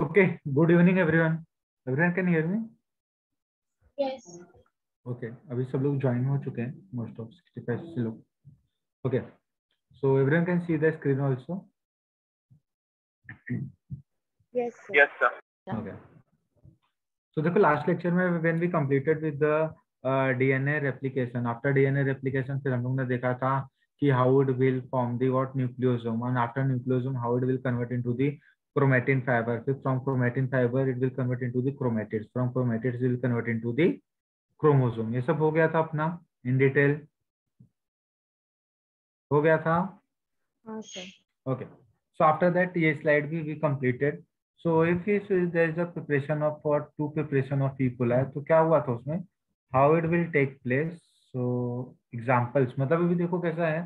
Okay, good evening everyone. Everyone can hear me? Yes. Okay, अभी सब लोग join हो चुके हैं मोस्ट ऑफ़ 65 से लोग. Okay, so everyone can see the screen also. Yes. Sir. Yes, sir. Okay. So देखो last lecture में when we completed with the uh, DNA replication, after DNA फिर हम लोग ने देखा था कि how it will form the what nucleosome and after nucleosome how it will convert into the chromatin fiber. फिर from chromatin fiber it will convert into the chromatids. From chromatids it will convert into the chromosome. ये सब हो गया था अपना in detail. हो गया था हाँ sir. Okay. So after that, ये slide भी we completed. So if is there is a preparation of for two preparation of E. coli, तो क्या हुआ था उसमें? How it will take place? So examples मतलब अभी देखो कैसा है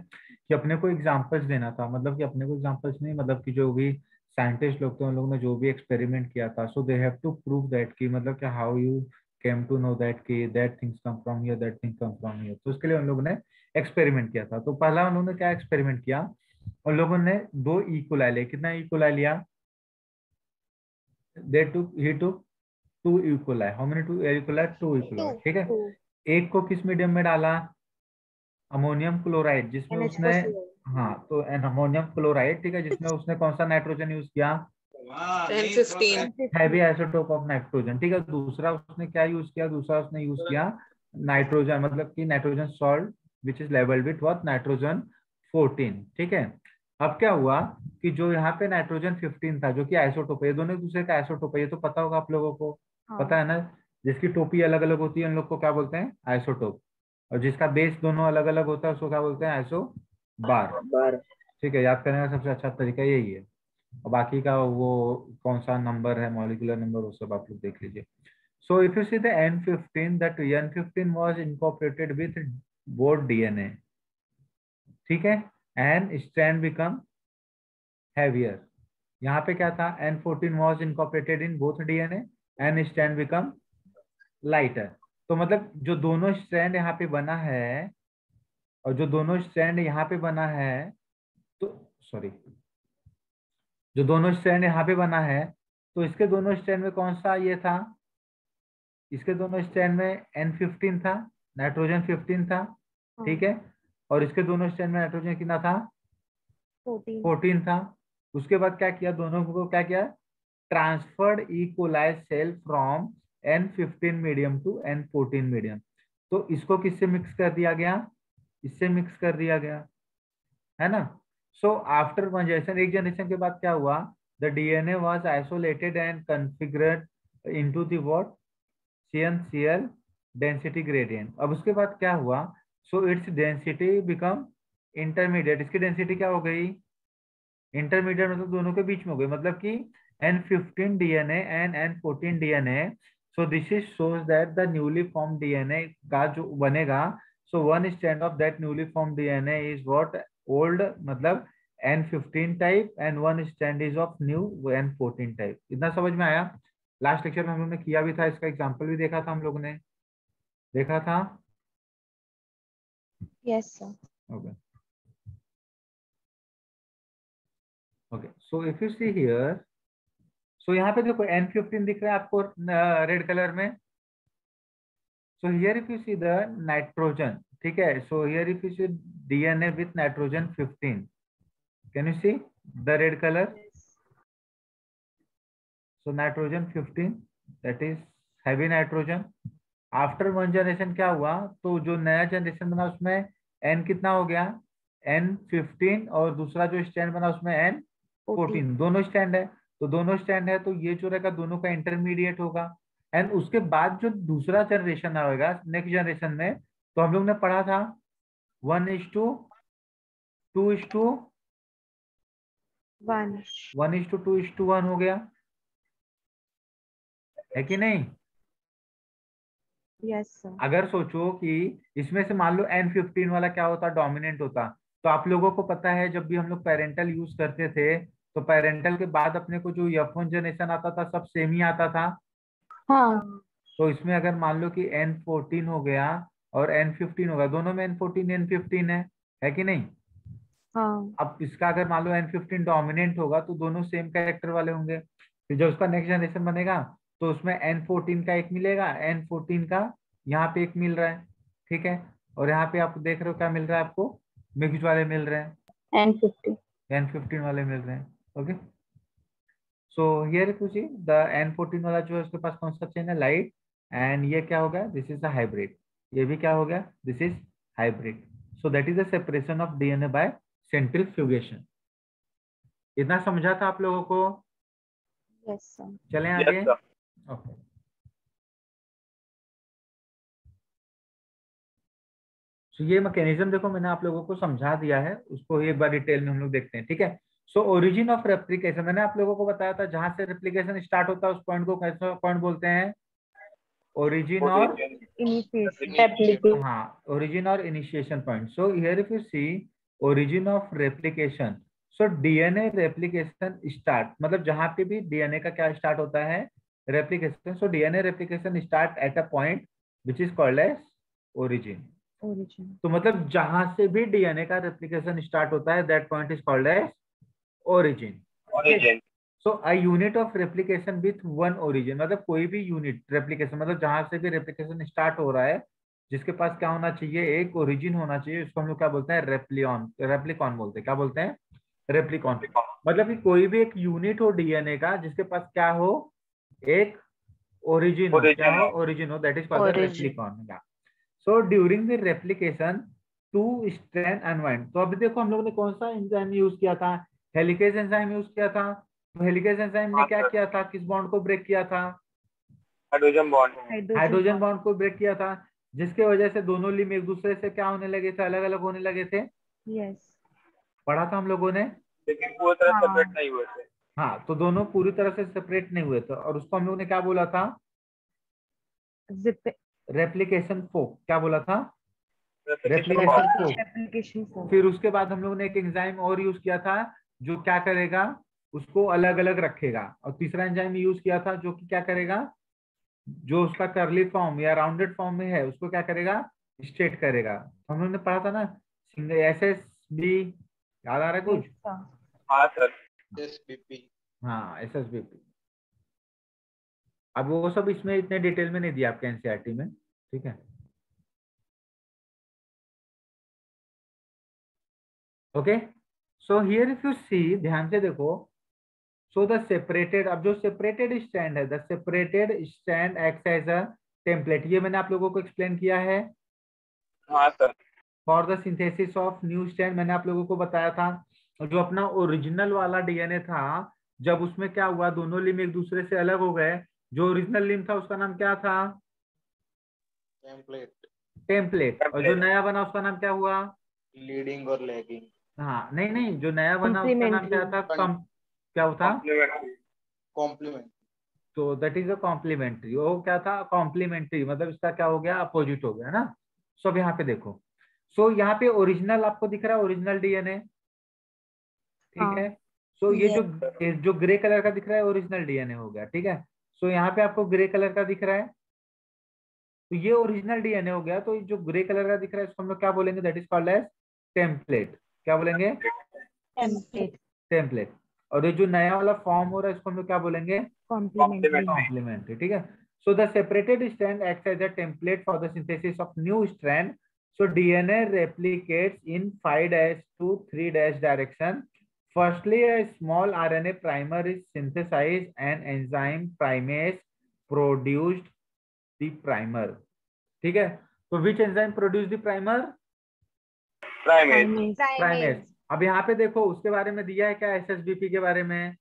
कि अपने को examples देना था मतलब कि अपने को examples नहीं मतलब कि जो भी साइंटिस्ट लोग थे उन लोगों ने जो भी एक्सपेरिमेंट किया था so they have to prove that कि मतलब कि how you came to know that कि that things come from here that thing come from here तो उसके लिए उन लोगों ने एक्सपेरिमेंट किया था। तो पहला उन्होंने क्या एक्सपेरिमेंट किया? उन लोगों ने दो इक्वलाई ले। कितना इक्वलाई लिया? They to he two two equally how many two equally two equally ठीक है? एक को किस मीडियम में डाला? अमोनियम क्लोराइड जिसमें उसने हाँ तो अमोनियम क्लोराइड ठीक है जिसमें उसने कौन सा नाइट्रोजन यूज़ किया? हैवी आइसोटोप ऑफ़ नाइट्रोजन ठीक है दूसरा उसने क्या यूज़ किया? दूसरा उसने यूज़ किया नाइट्रोजन मतलब कि nitrogen salt which is level with what nitrogen 14 ठीक है। अब क्या हुआ कि जो यहाँ पे नाइट्रोजन 15 था जो कि आइसोटोप है ये दोनों एक दूसरे का आइसोटोप है ये तो पता होगा आप लोगों को। हाँ. पता है ना जिसकी टोपी अलग अलग होती है उन लोग को क्या बोलते हैं? आइसोटोप। और जिसका बेस दोनों अलग अलग होता है उसको क्या बोलते हैं? Isobar. बार। ठीक है याद करने का सबसे अच्छा तरीका यही है। और बाकी का वो कौन सा नंबर है मोलिकुलर नंबर वो सब आप लोग देख लीजिए। So if you see the N fifteen that N fifteen was incorporated with both DNA ठीक है? एन स्टैंड बिकम हैवियर यहाँ पे क्या था? N fourteen was incorporated in both DNA and strand become lighter तो मतलब जो दोनों स्टैंड यहाँ पे बना है और जो दोनों स्टैंड यहाँ पे बना है तो सॉरी जो दोनों स्टैंड यहाँ पे बना है तो इसके दोनों स्टैंड में कौन सा ये था? इसके दोनों स्टैंड में N15 था नाइट्रोजन 15 था हाँ. ठीक है? और इसके दोनों स्टैंड में नाइट्रोजन कितना था. 14 था। उसके बाद क्या किया? दोनों को क्या किया? Transferred E coli cell from N15 medium to N14 medium तो इसको किससे मिक्स कर दिया गया? इससे मिक्स कर दिया गया, है ना? सो आफ्टर जनरेशन एक जनरेशन के बाद क्या हुआ? The DNA was isolated and configured into the what CNCl density gradient अब उसके बाद क्या हुआ? So it's density become intermediate इसकी डेंसिटी क्या हो गई? इंटरमीडिएट मतलब दोनों के बीच में हो गई। मतलब कि N15 DNA and N14 DNA so, this is shows that the newly formed DNA का जो बनेगा so one strand of that newly formed DNA is what old मतलब N15 type and one strand is of new N14 type इतना समझ में आया last lecture में हम लोग ने किया भी था इसका एग्जांपल भी देखा था हम लोग ने देखा था Yes, sir. okay okay so if you see here so यहाँ पे देखो N15 दिख रहा है आपको रेड कलर में so here if you see the nitrogen ठीक है so here if you see DNA with nitrogen 15 can you see the red color so nitrogen 15 that is heavy nitrogen after one generation क्या हुआ तो जो नया generation बना उसमें N कितना हो गया एन फिफ्टीन और दूसरा जो स्टैंड बना उसमें एन फोर्टीन दोनों स्टैंड है तो दोनों स्टैंड है तो ये जो रहेगा दोनों का इंटरमीडिएट होगा एंड उसके बाद जो दूसरा जनरेशन आएगा नेक्स्ट जनरेशन में तो हम लोग ने पढ़ा था one is two two is two One. One is two two is two one हो गया है कि नहीं Yes, sir. अगर सोचो कि इसमें से मान लो एन फिफ्टीन वाला क्या होता डोमिनेंट होता तो आप लोगों को पता है जब भी हम लोग पेरेंटल यूज़ करते थे तो पेरेंटल के बाद अपने को जो वन जनरेशन आता था सब सेम ही आता था हाँ. तो इसमें अगर मान लो कि एन फोर्टीन हो गया और एन फिफ्टीन हो गया दोनों में एन फोर्टीन एन फिफ्टीन है है कि नहीं? हाँ. अब इसका अगर मान लो एन फिफ्टीन डोमिनेंट होगा तो दोनों सेम कैरेक्टर वाले होंगे। फिर जब उसका नेक्स्ट जनरेशन बनेगा तो उसमें एन फोर्टीन का एक मिलेगा एन फोर्टीन का यहाँ पे एक मिल रहा है ठीक है? और यहाँ पे आप देख रहे हो क्या मिल रहा है आपको? मिक्स वाले मिल रहे हैं। एन फिफ्टीन वाले मिल रहे हैं ओके? सो हियर कुछ द एन फोर्टीन वाला जो है उसके पास कौन सा चेन है लाइट एंड ये क्या हो गया? दिस इज़ द हाइब्रिड ये भी क्या हो गया? This is hybrid so that is the separation of DNA by centrifugation इतना समझा था आप लोगों को? यस सर चलें Yes, आगे. ओके सो ये मैकेनिज्म देखो मैंने आप लोगों को समझा दिया है उसको एक बार डिटेल में हम लोग देखते हैं ठीक है? सो ओरिजिन ऑफ़ रेप्लिकेशन मैंने आप लोगों को बताया था जहाँ से रेप्लिकेशन स्टार्ट होता है उस पॉइंट को कैसे पॉइंट बोलते हैं? ओरिजिन और इनिशिएशन हाँ ओरिजिन और initiation point so here if you see origin of replication so DNA replication start मतलब जहाँ पे भी डीएनए का क्या स्टार्ट होता है? Replication so DNA replication start at a point which is called as origin origin तो मतलब जहाँ से भी डीएनए का रेप्लिकेशन स्टार्ट होता है that point is called as origin Origin. So a unit of replication with one origin मतलब कोई भी यूनिट रेप्लिकेशन मतलब जहाँ से भी रेप्लिकेशन स्टार्ट हो रहा है जिसके पास क्या होना चाहिए? एक ओरिजिन होना चाहिए उसको हम लोग क्या बोलते हैं? रेप्लियन रेप्लिकॉन बोलते हैं। क्या बोलते हैं? रेप्लिकॉन मतलब कि कोई भी एक यूनिट हो डीएनए का जिसके पास क्या हो? एक ओरिजिन हो क्या हो? हो। ओरिजिन हो that is called. Replicon so during the replication two strand unwind तो अभी देखो हम लोगों ने कौन सा एंजाइम यूज़ किया था? हेलिकेज एंजाइम यूज़ किया था। तो हेलिकेज एंजाइम ने हाँ, क्या किया था? किस बॉन्ड को ब्रेक किया था? Hydrogen bond. Hydrogen bond. को ब्रेक किया था जिसके वजह से दोनों लिम एक दूसरे से क्या होने लगे थे? अलग अलग होने लगे थे। यस पढ़ा था हम लोगों ने? लेकिन पूरी तरह हाँ। सेपरेट नहीं हुए थे। हाँ तो दोनों पूरी तरह से सेपरेट नहीं हुए थे। और उसको हम लोगों ने क्या बोला था? रेप्लिकेशन फो क्या बोला था? Replication Replication फो फिर उसके बाद हम लोगों ने एक एंजाइम और यूज़ किया था जो क्या करेगा? उसको अलग अलग रखेगा। और तीसरा एंजाइम यूज़ किया था जो कि क्या करेगा? जो उसका करली फॉर्म या राउंडेड फॉर्म में है उसको क्या करेगा? स्ट्रेट करेगा। हम लोगों ने पढ़ा था ना? सिंगल एस एस बी याद आ रहा है कुछ? हाँ हाँ एस एस बी पी अब वो सब इसमें इतने डिटेल में नहीं दिया आपके एनसीआरटी में ठीक है? Okay so here if you see ध्यान से देखो सो द सेपरेटेड अब जो सेपरेटेड स्टैंड है the separated strand act as a template ये मैंने आप लोगों को एक्सप्लेन किया है। हाँ for the synthesis of new strand मैंने आप लोगों को बताया था जो अपना ओरिजिनल वाला डीएनए था जब उसमें क्या हुआ दोनों लिम एक दूसरे से अलग हो गए। जो ओरिजिनल लिम था उसका नाम क्या था? Template. टेम्पलेट और जो नया बना उसका नाम क्या हुआ? लीडिंग और lagging. हाँ नहीं नहीं जो नया बना उसका नाम क्या था? कम क्या होता. Complement. तो दैट इज़ अ कॉम्प्लीमेंट्री वो क्या था? कॉम्प्लीमेंट्री मतलब इसका क्या हो गया? अपोजिट हो गया ना? सो अब यहाँ पे देखो। सो so, यहाँ पे ओरिजिनल आपको दिख रहा है ओरिजिनल डीएनए ठीक हाँ। है? सो so, ये जो जो ग्रे कलर का दिख रहा है ओरिजिनल डीएनए हो गया ठीक है? सो so, यहाँ पे आपको ग्रे कलर का दिख रहा है। तो ये ओरिजिनल डीएनए हो गया तो जो ग्रे कलर का दिख रहा है इसको हम लोग क्या बोलेंगे? That is called as template क्या बोलेंगे? टेम्पलेट और ये जो नया वाला फॉर्म हो रहा है इसको हम लोग क्या बोलेंगे? कॉम्प्लीमेंट्री ठीक है? So the separated strand act as a template for the synthesis of new strand so DNA replicates in five dash to three dash direction firstly a small RNA primer is synthesize and enzyme primase produced the primer ठीक है? तो which enzyme produce the primer अब यहाँ पे देखो उसके बारे में दिया है क्या एसएसबीपी के बारे में?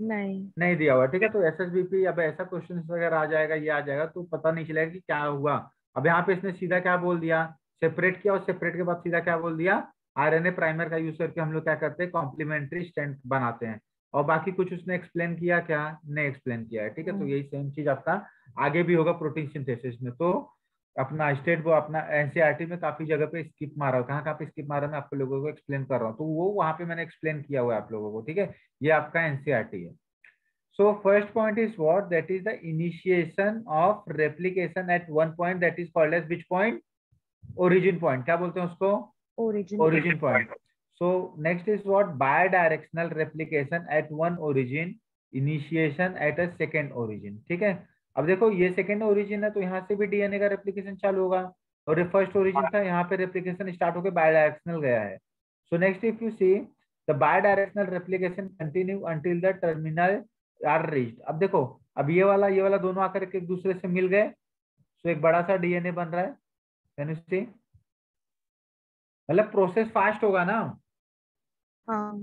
नहीं। नहीं दिया हुआ ठीक है? तो एस एस बी पी अब ऐसा क्वेश्चन अगर आ जाएगा ये आ जाएगा तो पता नहीं चलेगा कि क्या हुआ। अब यहाँ पे इसने सीधा क्या बोल दिया? सेपरेट किया और सेपरेट के बाद सीधा क्या बोल दिया? आरएनए प्राइमर का यूज़ करके हम लोग क्या करते हैं? कॉम्प्लीमेंट्री स्टैंड बनाते हैं। और बाकी कुछ उसने एक्सप्लेन किया क्या? नहीं एक्सप्लेन किया है ठीक है? तो हम्म। यही सेम चीज़ आपका आगे भी होगा प्रोटीन सिंथेसिस में। तो अपना स्टेट वो अपना एनसीआरटी में काफ़ी जगह पे स्किप मारा हुआ कहाँ पे स्किप मारा मैं आपको लोगों को एक्सप्लेन कर रहा हूँ। तो वो वहाँ पे मैंने एक्सप्लेन किया हुआ है आप लोगों को ठीक है? ये आपका एनसीआरटी है। So first point is what that is the initiation of replication at one point that is called as which point origin point क्या बोलते हैं उसको? Origin point so next is what bidirectional replication at one origin initiation at a second origin ठीक है? अब देखो ये second origin है तो यहाँ से भी डीएनए का रेप्लिकेशन चालू होगा। और ये फ़र्स्ट ओरिजिन था यहाँ पे रेप्लिकेशन स्टार्ट होकर बायोडायरेक्शनल गया है। So next if you see the bidirectional replication continue until the terminal are reached अब देखो अब ये वाला ये वाला दोनों आकर के एक दूसरे से मिल गए। सो एक बड़ा सा डीएनए बन रहा है। कैन यू सी मतलब प्रोसेस फास्ट होगा ना? हाँ।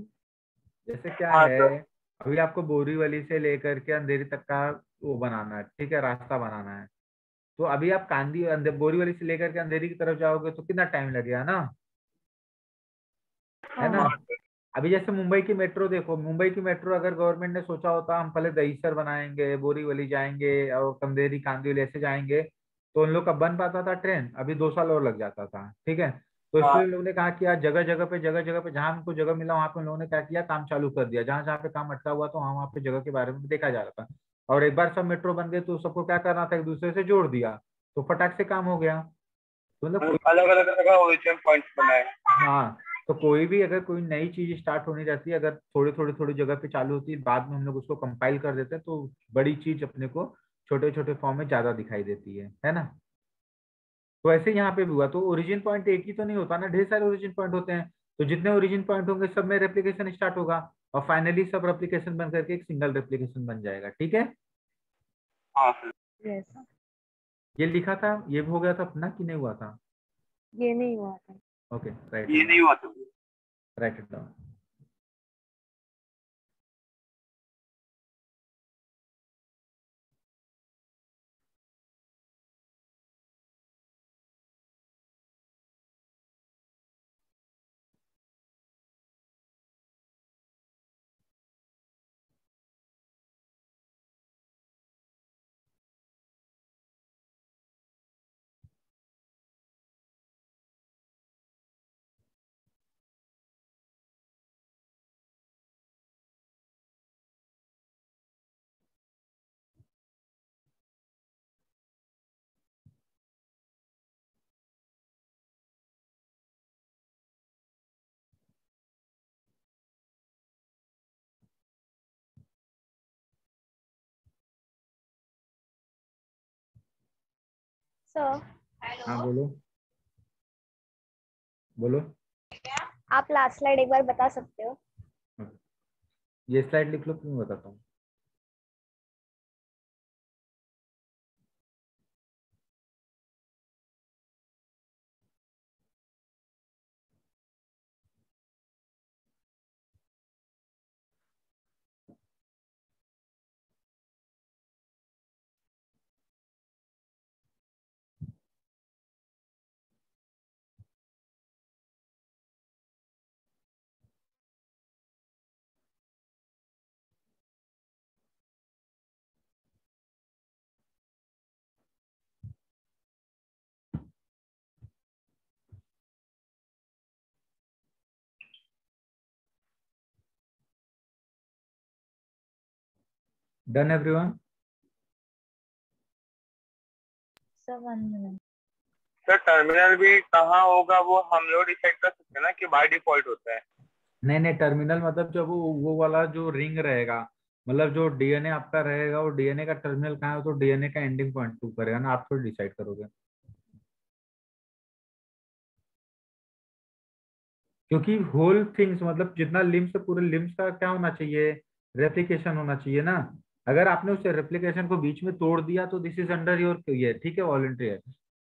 जैसे क्या हाँ, है तो- अभी आपको बोरीवली से लेकर के अंधेरी तक का वो बनाना है ठीक है रास्ता बनाना है। तो अभी आप कांदी बोरीवली से लेकर के अंधेरी की तरफ़ जाओगे तो कितना टाइम लगेगा ना? है ना? हाँ। अभी जैसे मुंबई की मेट्रो देखो मुंबई की मेट्रो अगर गवर्नमेंट ने सोचा होता हम पहले दहीसर बनाएँगे बोरीवली जाएँगे और कंदेरी कांदिवली ऐसे जाएँगे। तो उन लोग का बन पाता था ट्रेन अभी दो साल और लग जाता था ठीक है? तो हाँ। इसलिए लोगों ने कहा कि यार जगह जगह पे जगह जगह पे जहाँ हमको जगह मिला वहाँ पे उन लोगों ने क्या किया काम चालू कर दिया। जहाँ जहाँ पे काम अटका हुआ तो वहाँ वहाँ पे जगह के बारे में देखा जा रहा था। और एक बार सब मेट्रो बन गए तो सबको क्या करना था? एक दूसरे से जोड़ दिया। तो फटाक से काम हो गया। तो मतलब अलग अलग जगह ओरिजिन पॉइंट्स बनाए। हाँ तो कोई भी अगर कोई नई चीज़ स्टार्ट होनी रहती है अगर थोड़ी थोड़ी थोड़ी जगह पे चालू होती है बाद में हम लोग उसको कंपाइल कर देते हैं तो बड़ी चीज़ अपने को छोटे छोटे फॉर्म में ज़्यादा दिखाई देती है। है ना? तो ऐसे यहाँ पे भी हुआ। तो ओरिजिन पॉइंट एक ही तो नहीं होता ना। ढेर सारे ओरिजिन पॉइंट होते हैं। तो जितने ओरिजिन पॉइंट होंगे सब में रेप्लिकेशन स्टार्ट होगा। और फाइनली सब रेप्लीकेशन बन करके एक सिंगल रेप्लीकेशन बन जाएगा ठीक है? हाँ। ये लिखा था ये भी हो गया था अपना कि नहीं हुआ था? ये नहीं हुआ था। ओके राइट ये नहीं हुआ था। राइट इट डाउन सर हाँ बोलो। बोलो। आप लास्ट स्लाइड एक बार बता सकते हो? ये स्लाइड लिख लो फिर मैं बताता हूँ। Sir one minute sir terminal भी कहाँ होगा वो हम लोग डिसाइड कर सकते हैं ना कि बाय डिफ़ॉल्ट होता है। नहीं नहीं टर्मिनल मतलब जब वो वो वाला जो रिंग रहेगा मतलब जो डीएनए आपका रहेगा वो डीएनए का टर्मिनल कहाँ है तो डीएनए का एंडिंग पॉइंट टू करेगा ना आप थोड़ी डिसाइड करोगे। क्योंकि होल थिंग्स मतलब जितना लिम्स पूरे लिम्स का क्या होना चाहिए? रेप्लिकेशन होना चाहिए ना। अगर आपने उस रेप्लीकेशन को बीच में तोड़ दिया तो दिस इज़ अंडर योर ये ठीक है वॉलेंट्री है।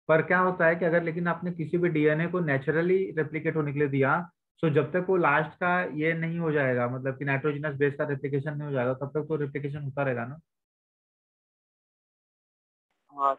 पर क्या होता है कि अगर लेकिन आपने किसी भी डीएनए को नेचुरली रेप्लीकेट होने के लिए दिया सो जब तक वो लास्ट का ये नहीं हो जाएगा मतलब कि नाइट्रोजिनस बेस का रेप्लीकेशन नहीं हो जाएगा, तब तक तो रेप्लीकेशन होता रहेगा ना? हाँ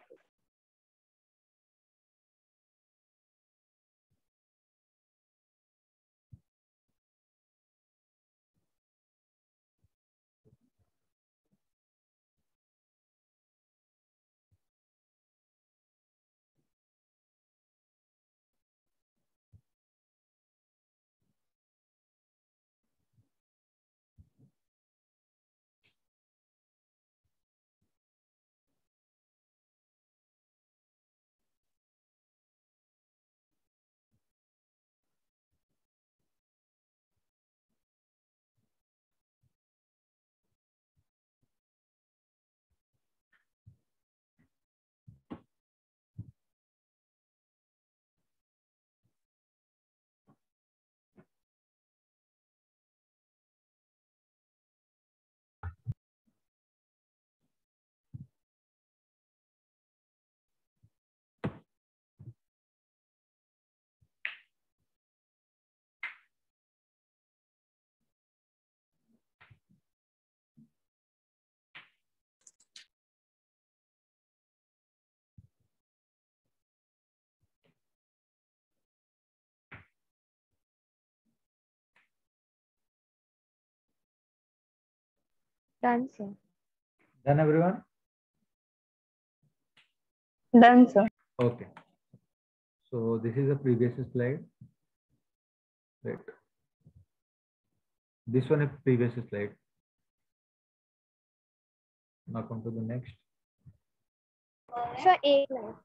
Done, sir. Done, everyone? Done, sir. Okay. So this is the previous slide. Right. This one is previous slide. Now come to the next. Sir, minute.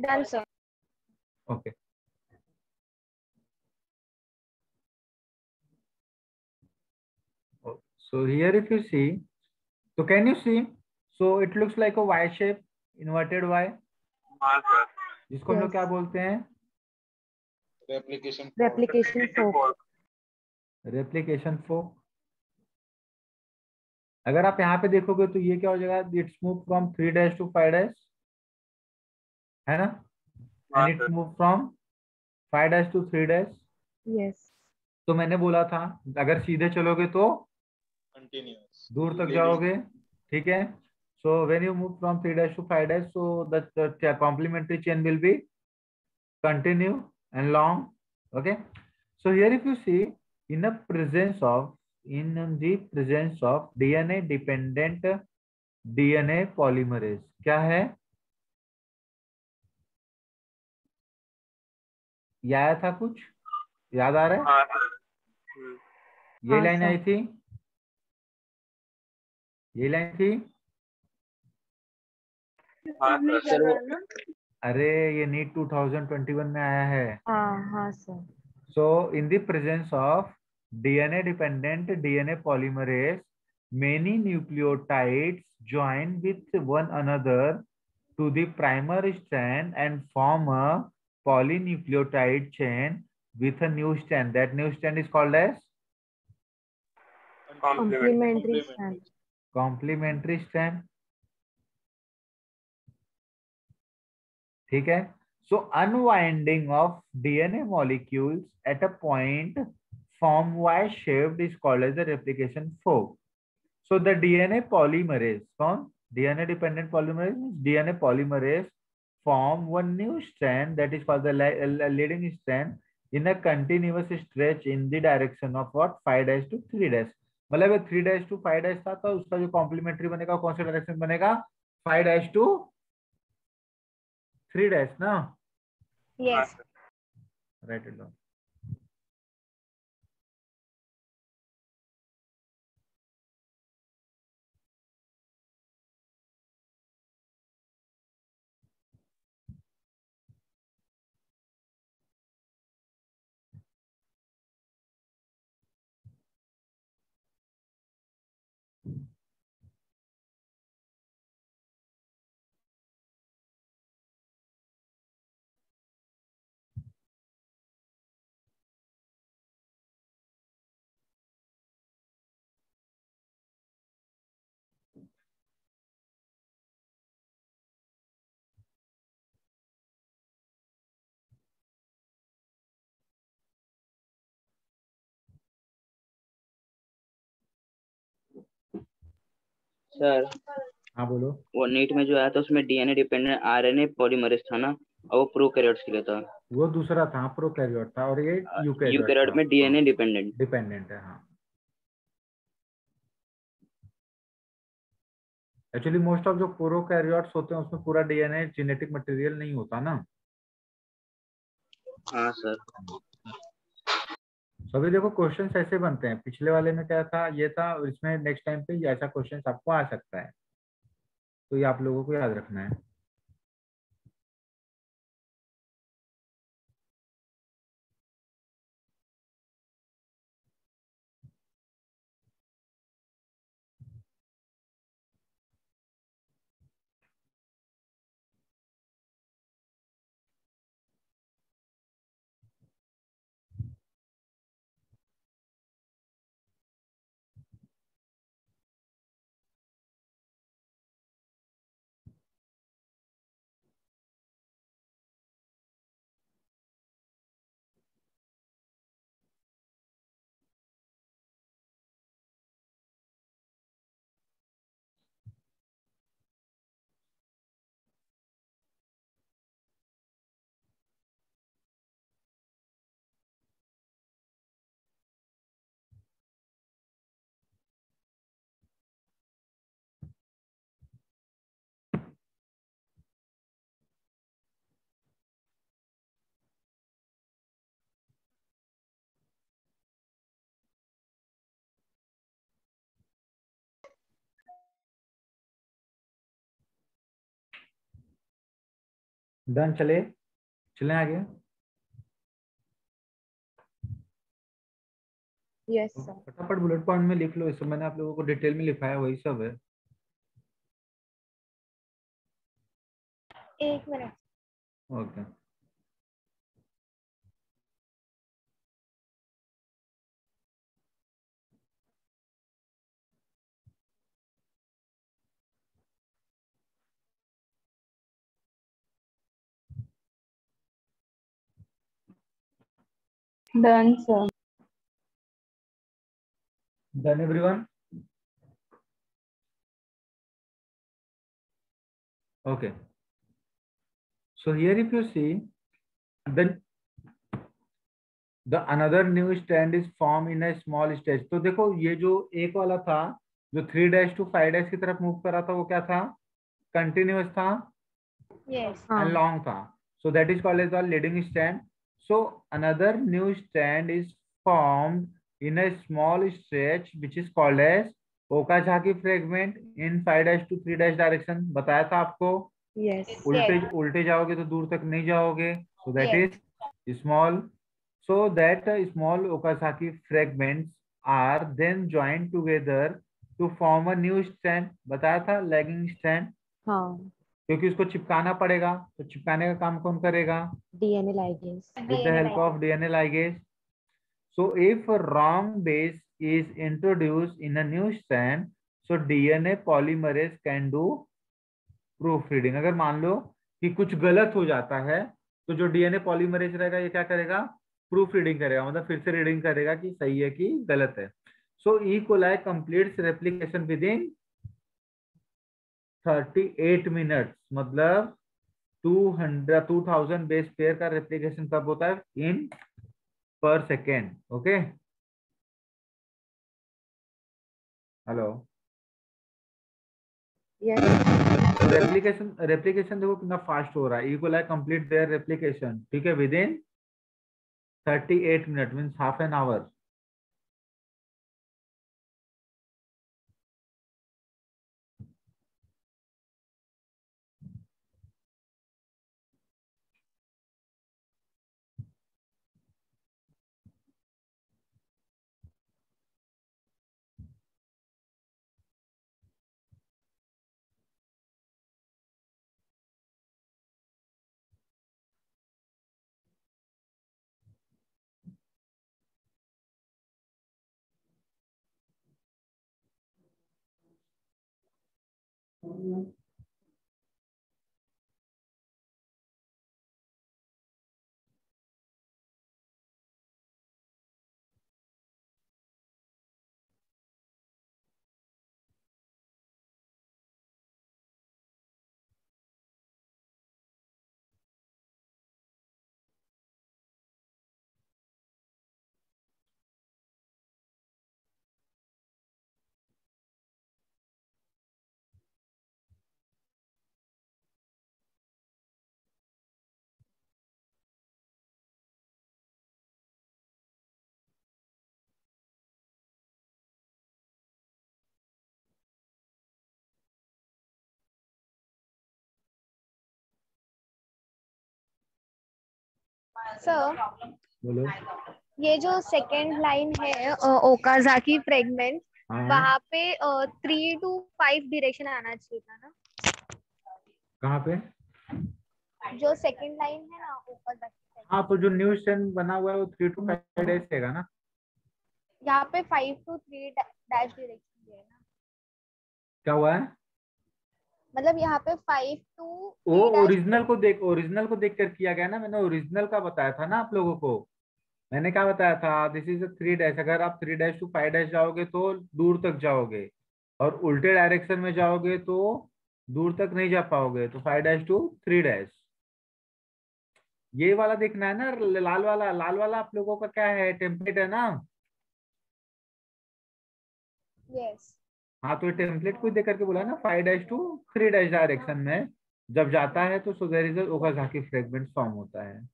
Done, sir. Okay. So here if you see, so can you see? So it looks like a Y shape, inverted Y. हाँ जिसको हम लोग. क्या बोलते हैं Replication. Replication fork. Replication fork अगर आप यहाँ पे देखोगे तो ये क्या हो जाएगा it's move from three dash to five dash है ना and it's move from five dash to three dash Yes. तो मैंने बोला था अगर सीधे चलोगे तो Continuous. दूर तक जाओगे ठीक है so so when you move from three dash to five dash so the complementary chain will be continue and long okay so here if you see in the presence of in the presence of dna dependent dna polymerase क्या है ये आया था कुछ याद आ रहा है हाँ हम्म, ये हाँ, लाइन आई थी लाइन थी? अरे ये नीट 2021 में आया है। So in the presence of DNA dependent DNA polymerase many nucleotides join with one another to the primer strand and form a poly nucleotide chain with a new strand that new strand is called as complementary strand ठीक है? So unwinding of DNA molecules at a point form Y shaped is called as replication fork so the DNA polymerase कौन DNA dependent polymerase DNA polymerase form one new strand that is for the leading strand in a continuous stretch in the direction of what five dash to three dash भले वे three dash to five dash था तो उसका जो complementary बनेगा कौन सा direction बनेगा? Five dash to three dash ना? Right it yes. सर। हाँ बोलो। वो नीट में जो आया था उसमें डीएनए डिपेंडेंट आरएनए पॉलीमरेज था ना और वो प्रोकैरियोट्स के लिए था। वो दूसरा था प्रोकैरियोट था और ये यूकैरियोट यूकैरियोट में डीएनए डिपेंडेंट डिपेंडेंट है। हाँ एक्चुअली मोस्ट ऑफ़ जो प्रोकैरियोट्स होते हैं उसमें पूरा डीएनए जेनेटिक मटेरियल नहीं होता ना। हाँ सर अभी देखो क्वेश्चन ऐसे बनते हैं। पिछले वाले में क्या था? ये था इसमें नेक्स्ट टाइम पे ऐसा क्वेश्चन आपको आ सकता है। तो ये आप लोगों को याद रखना है। डन चले? चले आगे? Yes, sir. फटाफट बुलेट पॉइंट में लिख लो इसमें मैंने आप लोगों को डिटेल में लिखाया वही सब है। एक minute. Okay Done, sir. Done everyone? Okay. So here if you see, then the another new stand is formed in a small stage. तो देखो ये जो एक वाला था जो three dash to five dash की तरफ़ मूव कर रहा था वो क्या था कंटिन्यूस था Yes. and long था so that is called as the leading stand so another new stand is formed in a small stretch which is called as Okazaki fragment in 5 dash to 3 dash direction बताया था आपको Yes. उल्टे उल्टे जाओगे तो दूर तक नहीं जाओगे so that Yes. is small so that uh, small Okazaki fragments are then joined together to form a new stand बताया था lagging stand हाँ. क्योंकि उसको चिपकाना पड़ेगा तो चिपकाने का काम कौन करेगा? DNA ligase help of DNA ligase so if wrong base is introduce in a new strand so DNA polymerase can do proofreading अगर मान लो कि कुछ गलत हो जाता है तो जो डीएनए पॉलीमरेज रहेगा ये क्या करेगा? प्रूफ रीडिंग करेगा मतलब फिर से रीडिंग करेगा कि सही है कि गलत है। So E coli complete replication within 38 minutes मतलब 200 2000 बेस पेयर का रेप्लिकेशन कब होता है? In per second okay hello. Replication replication देखो कितना फास्ट हो रहा है। इक्वल कंप्लीट देयर रेप्लिकेशन ठीक है? Within 38 minute means half an hour Mm-hmm. Sir बोलो। ये जो सेकेंड लाइन है ओकाजाकी फ्रेगमेंट वहाँ पे थ्री टू फाइव डिरेक्शन आना चाहिए था ना? कहाँ पे? जो सेकेंड लाइन है ना ओकाजाकी हाँ तो जो न्यू स्टैंड बना हुआ है वो थ्री टू फाइव डेज़ रहेगा ना? यहाँ पे five to three dash direction है ना क्या हुआ है? मतलब यहाँ पे फाइव टू वो ओरिजिनल को देख ओरिजिनल को देख कर किया गया ना मैंने ओरिजिनल का बताया था ना आप लोगों को। मैंने क्या बताया था? दिस इज़ थ्री डैश अगर आप three dash to five dash जाओगे तो दूर तक जाओगे और उल्टे डायरेक्शन में जाओगे तो दूर तक नहीं जा पाओगे तो five dash to three dash ये वाला देखना है ना लाल वाला लाल वाला आप लोगों का क्या है टेम्पलेट है ना? यस हाँ तो टेम्पलेट को देख करके बोला ना five dash to three dash direction में जब जाता है तो so there is Okazaki fragment form होता है।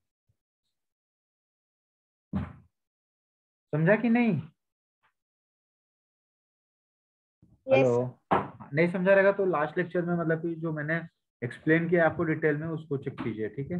समझा कि नहीं? हेलो नहीं समझा रहेगा तो लास्ट लेक्चर में मतलब कि जो मैंने एक्सप्लेन किया आपको डिटेल में उसको चेक कीजिए ठीक है?